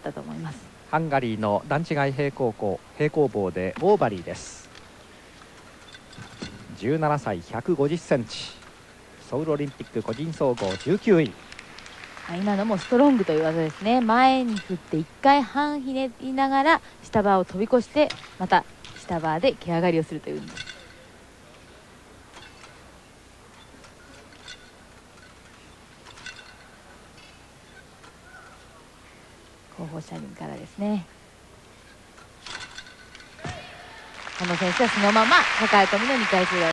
ったと思います。ハンガリーの段違い平行棒平行棒でオーバリーです17歳150センチ。ソウルオリンピック個人総合19位。今のもストロングという技ですね。前に振って1回半ひねりながら下バーを飛び越してまた下バーで毛上がりをするという後方車輪からですね。この選手はそのまま抱え込みの2回宙返